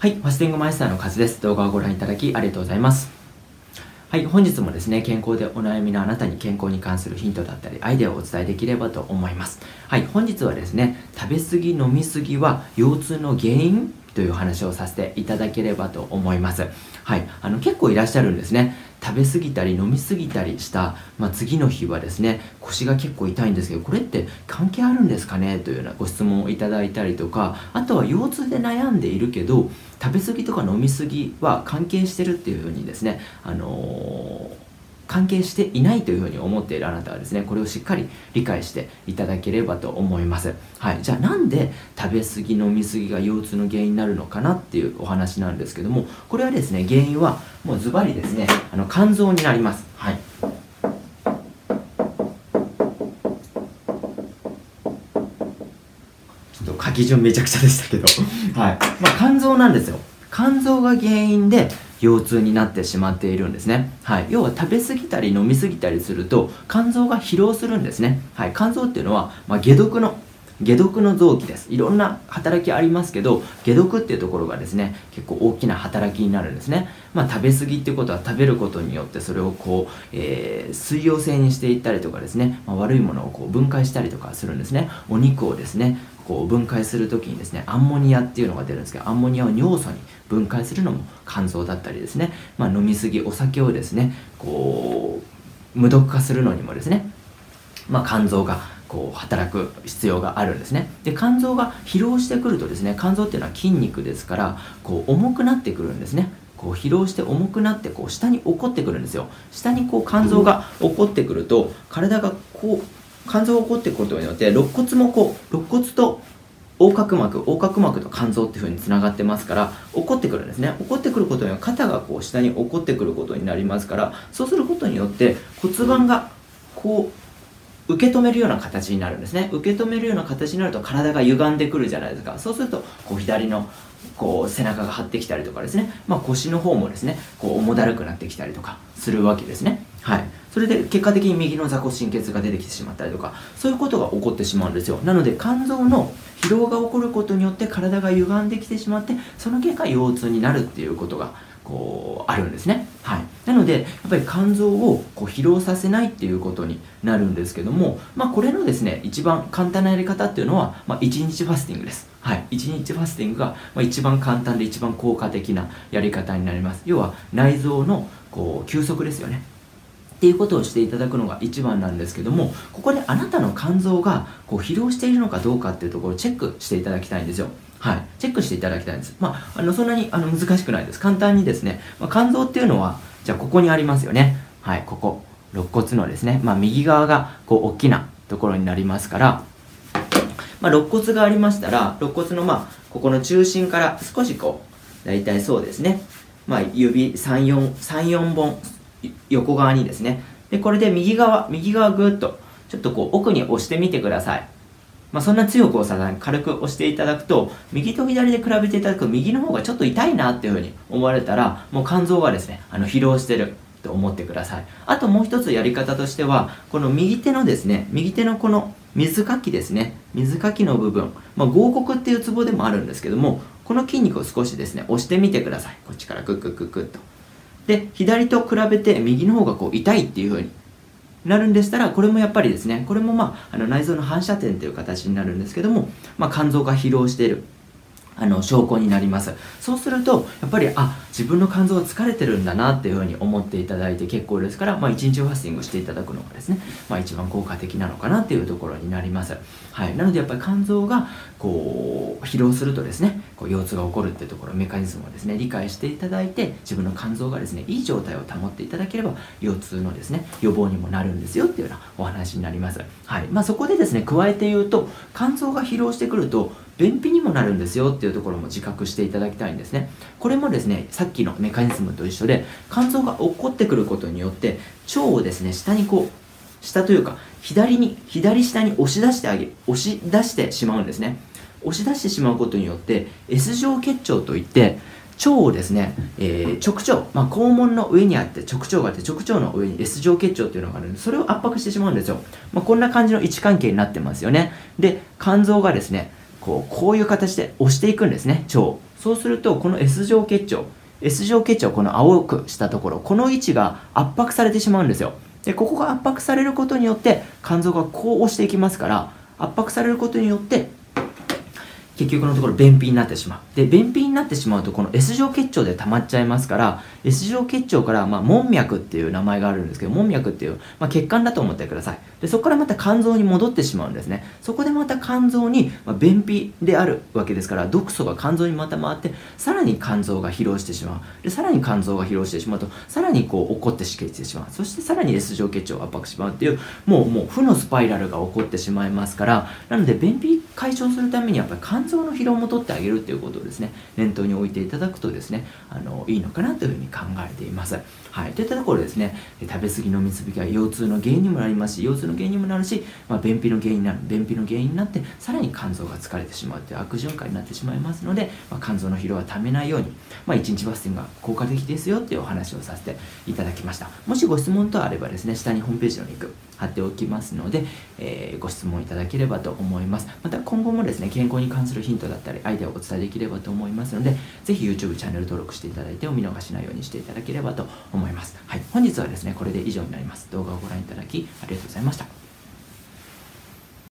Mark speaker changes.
Speaker 1: はい、ファスティングマイスターのカズです。動画をご覧いただきありがとうございます。はい、本日もですね、健康でお悩みのあなたに健康に関するヒントだったり、アイデアをお伝えできればと思います。はい、本日はですね、食べ過ぎ、飲み過ぎは腰痛の原因という話をさせていただければと思います。はい、あの結構いらっしゃるんですね。食べ過ぎたり飲み過ぎたりした、まあ、次の日はですね腰が結構痛いんですけどこれって関係あるんですかね？というようなご質問をいただいたりとかあとは腰痛で悩んでいるけど食べ過ぎとか飲み過ぎは関係してるっていうふうにですね、あのー関係していないというふうに思っているあなたはですねこれをしっかり理解していただければと思います。はい。じゃあなんで食べ過ぎ飲み過ぎが腰痛の原因になるのかなっていうお話なんですけどもこれはですね原因はもうズバリですねあの肝臓になります。はい。ちょっと書き順めちゃくちゃでしたけど。はい。まあ肝臓なんですよ。肝臓が原因で腰痛になってしまっているんですね、はい、要は食べ過ぎたり飲み過ぎたりすると肝臓が疲労するんですね、はい、肝臓っていうのは、まあ、解毒の解毒の臓器です。いろんな働きありますけど解毒っていうところがですね結構大きな働きになるんですね。まあ食べ過ぎっていうことは食べることによってそれをこう、えー、水溶性にしていったりとかですね、まあ、悪いものをこう分解したりとかするんですね。お肉をですねこう分解する時にですねアンモニアっていうのが出るんですけどアンモニアを尿素に分解するのも肝臓だったりですね、まあ、飲み過ぎお酒をですねこう無毒化するのにもですね、まあ、肝臓がこう働く必要があるんですね。で肝臓が疲労してくるとですね肝臓っていうのは筋肉ですからこう重くなってくるんですね。こう疲労して重くなってこう下に落っこってくるんですよ。下にこう肝臓が落っこってくると体がこう肝臓が起こっていくことによって肋骨もこう肋骨と横隔膜横隔膜と肝臓っていうふうにつながってますから起こってくるんですね。起こってくることによって肩がこう下に起こってくることになりますからそうすることによって骨盤がこう受け止めるような形になるんですね。受け止めるような形になると体が歪んでくるじゃないですか。そうするとこう左のこう背中が張ってきたりとかですね、まあ、腰の方もですねこう重だるくなってきたりとかするわけですね。はい。それで結果的に右の座骨神経痛が出てきてしまったりとかそういうことが起こってしまうんですよ。なので肝臓の疲労が起こることによって体が歪んできてしまってその結果腰痛になるっていうことがこうあるんですね、はい、なのでやっぱり肝臓をこう疲労させないっていうことになるんですけども、まあ、これのですね一番簡単なやり方っていうのは、まあ、1日ファスティングです、はい、1日ファスティングが、まあ、一番簡単で一番効果的なやり方になります。要は内臓のこう休息ですよね。っていうことをしていただくのが一番なんですけどもここであなたの肝臓がこう疲労しているのかどうかっていうところをチェックしていただきたいんですよ。はい、チェックしていただきたいんです。まあ、あのそんなにあの難しくないです。簡単にですね、まあ、肝臓っていうのは、じゃあここにありますよね。はい、ここ、肋骨のですね、まあ、右側がこう大きなところになりますから、まあ、肋骨がありましたら、肋骨のまあ、ここの中心から少しこう、大体そうですね、まあ、指3、4、3、4本横側にですね。でこれで右側右側ぐっとちょっとこう奥に押してみてください。まあ、そんな強く押さずに軽く押していただくと右と左で比べていただく右の方がちょっと痛いなっていうふうに思われたらもう肝臓がですねあの疲労してると思ってください。あともう一つやり方としてはこの右手のですね右手のこの水かきですね水かきの部分、まあ、合谷っていうツボでもあるんですけどもこの筋肉を少しですね押してみてください。こっちからクックックックッと。で左と比べて右の方がこう痛いっていう風になるんでしたらこれもやっぱりですねこれもまああの内臓の反射点という形になるんですけども、まあ、肝臓が疲労しているあの証拠になります。そうするとやっぱりあ自分の肝臓が疲れてるんだなっていうふうに思っていただいて結構ですから、まあ、1日ファスティングしていただくのがですね、まあ、一番効果的なのかなっていうところになります、はい、なのでやっぱり肝臓がこう疲労するとですねこう腰痛が起こるっていうところメカニズムをですね理解していただいて自分の肝臓がですねいい状態を保っていただければ腰痛のですね予防にもなるんですよっていうようなお話になります、はい。まあ、そこでですね加えて言うと肝臓が疲労してくると便秘にもなるんですよっていうところも自覚していただきたいんですね。これもですねさっきのメカニズムと一緒で肝臓が落っこってくることによって腸をですね下にこう下というか左に左下に押し出してあげ押し出してしまうんですね。押し出してしまうことによって S 状結腸といって腸をですね、えー、直腸、まあ、肛門の上にあって直腸があって直腸の上に S 状結腸っていうのがあるんでそれを圧迫してしまうんですよ、まあ、こんな感じの位置関係になってますよね。で肝臓がですねこうこういう形で押していくんですね腸。そうするとこの S 状結腸 S 状結腸この青くしたところこの位置が圧迫されてしまうんですよ。でここが圧迫されることによって肝臓がこう押していきますから圧迫されることによって結局のところ便秘になってしまう。で、便秘になってしまうと、この S 状結腸で溜まっちゃいますから、S 状結腸から、まあ、門脈っていう名前があるんですけど、門脈っていう、まあ、血管だと思ってください。で、そこからまた肝臓に戻ってしまうんですね。そこでまた肝臓に、まあ、便秘であるわけですから、毒素が肝臓にまた回って、さらに肝臓が疲労してしまう。で、さらに肝臓が疲労してしまうと、さらにこう、起こって止血してしまう。そしてさらに S 状結腸を圧迫してしまうっていう、もう、もう負のスパイラルが起こってしまいますから、なので、便秘解消するためにやっぱり肝臓の疲労も取ってあげるっていうことをですね念頭に置いていただくとですねあのいいのかなというふうに考えています。はい。といったところですね食べ過ぎ飲み過ぎは腰痛の原因にもなりますし腰痛の原因にもなるし、まあ、便秘の原因になる便秘の原因になってさらに肝臓が疲れてしまうという悪循環になってしまいますので、まあ、肝臓の疲労はためないように、まあ、1日バスティングが効果的ですよっていうお話をさせていただきました。もしご質問等あればですね下にホームページのリンク貼っておきますので、えー、ご質問いただければと思います。また今後もですね健康に関するヒントだったりアイデアをお伝えできればと思いますのでぜひ YouTube チャンネル登録していただいてお見逃しないようにしていただければと思います。はい。本日はですねこれで以上になります。動画をご覧いただきありがとうございました。